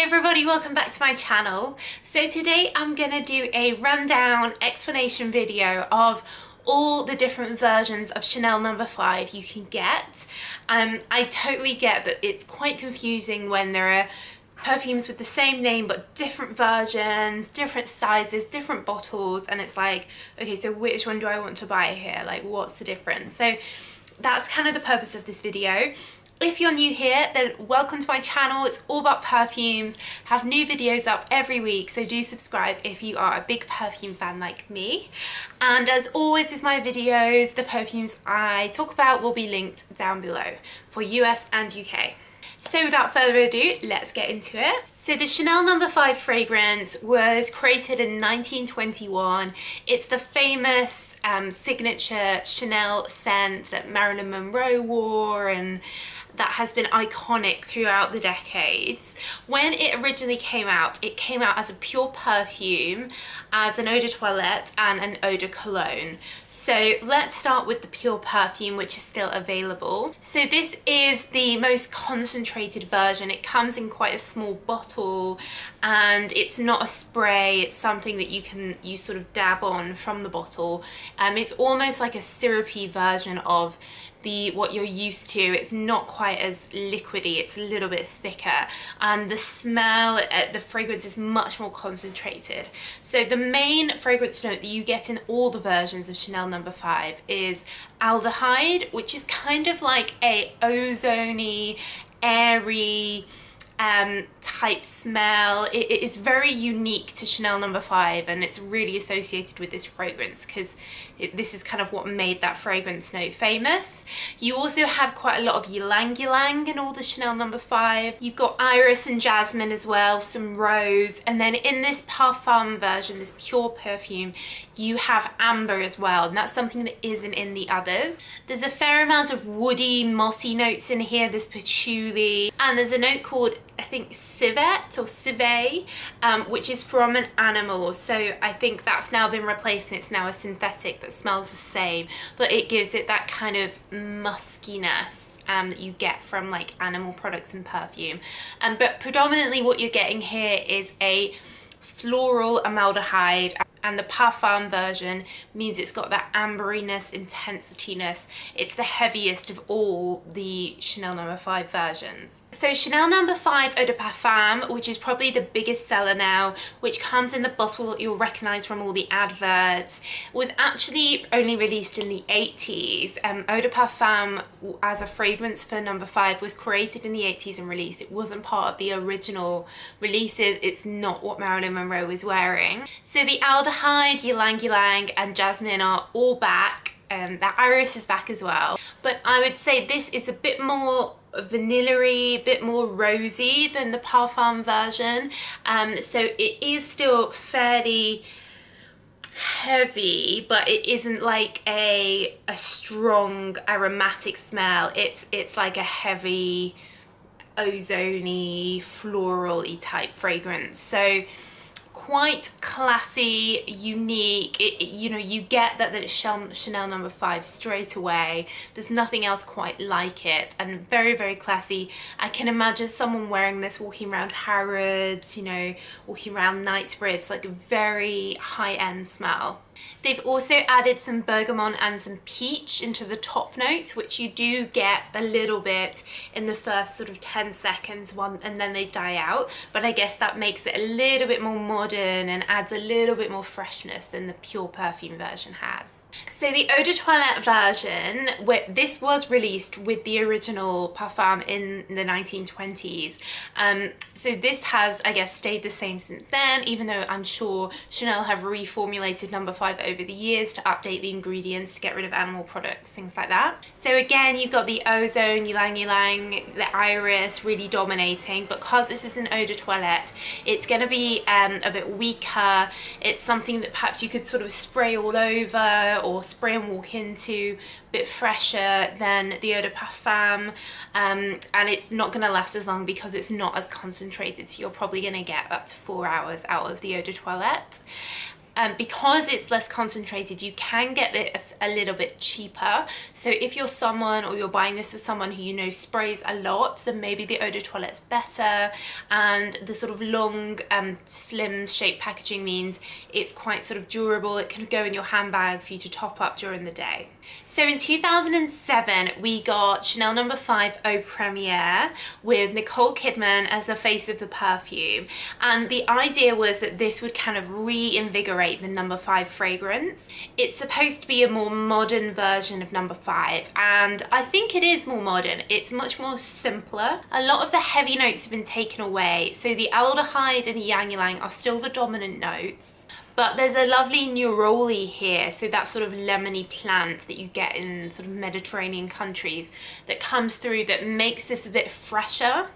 Hey everybody, welcome back to my channel. So today I'm gonna do a rundown explanation video of all the different versions of Chanel number no. 5 you can get. Um, I totally get that it's quite confusing when there are perfumes with the same name but different versions, different sizes, different bottles and it's like, okay, so which one do I want to buy here? Like what's the difference? So that's kind of the purpose of this video. If you're new here, then welcome to my channel. It's all about perfumes. I have new videos up every week, so do subscribe if you are a big perfume fan like me. And as always with my videos, the perfumes I talk about will be linked down below for US and UK. So without further ado, let's get into it. So the Chanel number no. 5 fragrance was created in 1921. It's the famous um, signature Chanel scent that Marilyn Monroe wore and that has been iconic throughout the decades. When it originally came out, it came out as a pure perfume, as an eau de toilette and an eau de cologne. So let's start with the pure perfume, which is still available. So this is the most concentrated version. It comes in quite a small bottle and it's not a spray. It's something that you can, you sort of dab on from the bottle. Um, it's almost like a syrupy version of the what you're used to it's not quite as liquidy it's a little bit thicker and the smell uh, the fragrance is much more concentrated so the main fragrance note that you get in all the versions of Chanel number no. 5 is aldehyde which is kind of like a ozony airy um, type smell. It, it is very unique to Chanel number no. 5 and it's really associated with this fragrance because this is kind of what made that fragrance note famous. You also have quite a lot of ylang ylang in all the Chanel number no. 5. You've got iris and jasmine as well, some rose and then in this parfum version, this pure perfume, you have amber as well and that's something that isn't in the others. There's a fair amount of woody, mossy notes in here, there's patchouli and there's a note called think civet or civet, um, which is from an animal. So I think that's now been replaced and it's now a synthetic that smells the same, but it gives it that kind of muskiness um, that you get from like animal products and perfume. Um, but predominantly what you're getting here is a floral amaldehyde and the parfum version means it's got that amberiness, intensityness. It's the heaviest of all the Chanel number no. 5 versions. So Chanel number no. 5 Eau de Parfum, which is probably the biggest seller now, which comes in the bottle that you'll recognise from all the adverts, was actually only released in the 80s. Um, Eau de Parfum as a fragrance for number 5 was created in the 80s and released. It wasn't part of the original releases. It's not what Marilyn Monroe is wearing. So the aldehyde, ylang ylang and jasmine are all back. Um, the iris is back as well. But I would say this is a bit more vanilla-y, a bit more rosy than the Parfum version. Um, so it is still fairly heavy but it isn't like a a strong aromatic smell it's it's like a heavy ozony floral type fragrance so quite classy, unique. It, it, you know, you get that, that it's Chanel number no. 5 straight away. There's nothing else quite like it and very, very classy. I can imagine someone wearing this walking around Harrods, you know, walking around Knightsbridge, like a very high-end smell. They've also added some bergamot and some peach into the top notes, which you do get a little bit in the first sort of 10 seconds one, and then they die out. But I guess that makes it a little bit more modern and adds a little bit more freshness than the pure perfume version has. So the Eau de Toilette version, this was released with the original Parfum in the 1920s. Um, so this has, I guess, stayed the same since then, even though I'm sure Chanel have reformulated number 5 over the years to update the ingredients to get rid of animal products, things like that. So again, you've got the ozone, ylang ylang, the iris really dominating. Because this is an Eau de Toilette, it's going to be um, a bit weaker. It's something that perhaps you could sort of spray all over or spray and walk into a bit fresher than the eau de parfum. Um, and it's not going to last as long because it's not as concentrated so you're probably going to get up to four hours out of the eau de toilette um, because it's less concentrated you can get this a little bit cheaper. So if you're someone or you're buying this for someone who you know sprays a lot then maybe the eau de toilette's better. And the sort of long um, slim shaped packaging means it's quite sort of durable. It can go in your handbag for you to top up during the day so in 2007 we got Chanel number no. 5 Eau Premiere with Nicole Kidman as the face of the perfume and the idea was that this would kind of reinvigorate the number 5 fragrance. It's supposed to be a more modern version of number 5 and I think it is more modern. It's much more simpler. A lot of the heavy notes have been taken away so the aldehyde and the ylang ylang are still the dominant notes but there's a lovely neroli here, so that sort of lemony plant that you get in sort of Mediterranean countries that comes through that makes this a bit fresher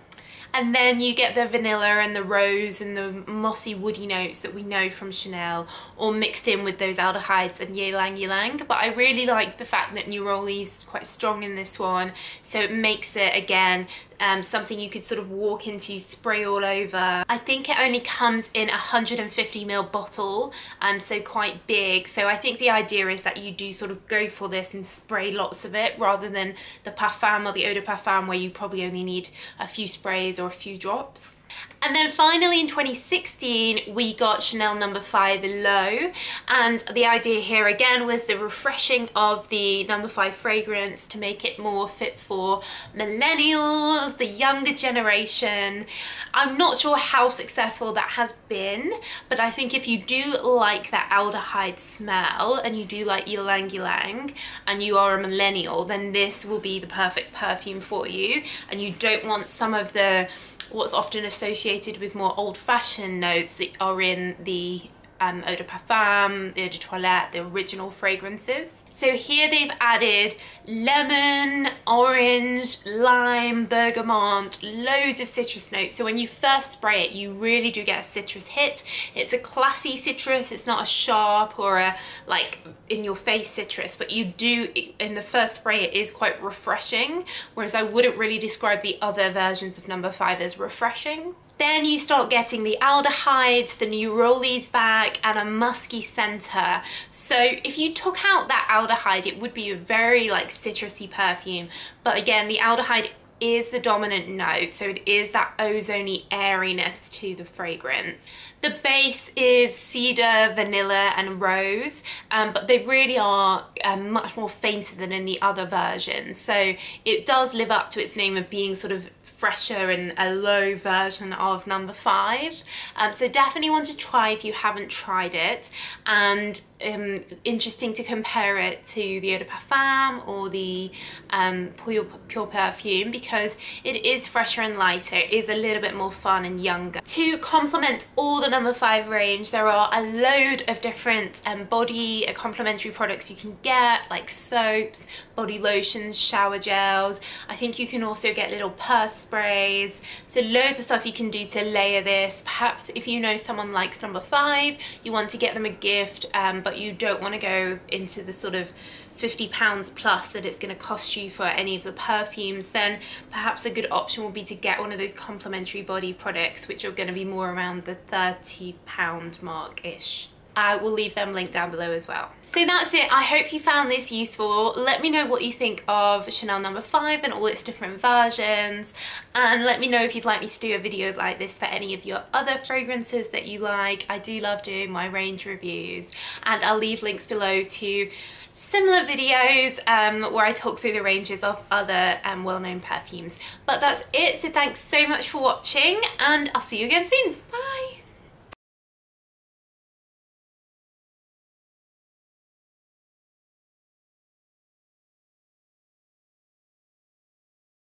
and then you get the vanilla and the rose and the mossy woody notes that we know from Chanel all mixed in with those aldehydes and ylang ylang. But I really like the fact that Neroli is quite strong in this one. So it makes it, again, um, something you could sort of walk into, spray all over. I think it only comes in a 150ml bottle, um, so quite big. So I think the idea is that you do sort of go for this and spray lots of it rather than the Parfum or the Eau de Parfum where you probably only need a few sprays or a few drops. And then finally in 2016, we got Chanel number no. 5 L'Eau. And the idea here again was the refreshing of the number no. 5 fragrance to make it more fit for millennials, the younger generation. I'm not sure how successful that has been, but I think if you do like that aldehyde smell and you do like ylang ylang and you are a millennial, then this will be the perfect perfume for you. And you don't want some of the what's often associated with more old-fashioned notes that are in the um, eau de parfum, the eau de toilette, the original fragrances. So here they've added lemon, orange, lime, bergamot, loads of citrus notes. So when you first spray it, you really do get a citrus hit. It's a classy citrus, it's not a sharp or a like in your face citrus, but you do, in the first spray, it is quite refreshing. Whereas I wouldn't really describe the other versions of number five as refreshing. Then you start getting the aldehydes, the nerolies back, and a musky center. So if you took out that aldehyde, it would be a very like citrusy perfume. But again, the aldehyde is the dominant note, so it is that ozony airiness to the fragrance. The base is cedar, vanilla and rose, um, but they really are um, much more fainter than in the other versions. So it does live up to its name of being sort of fresher and a low version of number five. Um, so definitely want to try if you haven't tried it and um, interesting to compare it to the Eau de Parfum or the um, Pure, Pure Perfume because it is fresher and lighter, it is a little bit more fun and younger. To complement all the number five range, there are a load of different um, body complementary products you can get like soaps, body lotions, shower gels. I think you can also get little purse sprays. So loads of stuff you can do to layer this. Perhaps if you know someone likes number five, you want to get them a gift, um, but you don't want to go into the sort of 50 pounds plus that it's going to cost you for any of the perfumes then perhaps a good option would be to get one of those complimentary body products which are going to be more around the 30 pound mark ish I will leave them linked down below as well. So that's it. I hope you found this useful. Let me know what you think of Chanel number no. 5 and all its different versions. And let me know if you'd like me to do a video like this for any of your other fragrances that you like. I do love doing my range reviews. And I'll leave links below to similar videos um, where I talk through the ranges of other um, well-known perfumes. But that's it. So thanks so much for watching and I'll see you again soon. Bye!